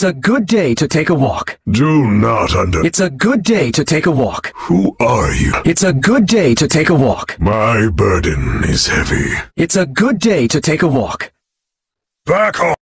It's a good day to take a walk. Do not under... It's a good day to take a walk. Who are you? It's a good day to take a walk. My burden is heavy. It's a good day to take a walk. Back off!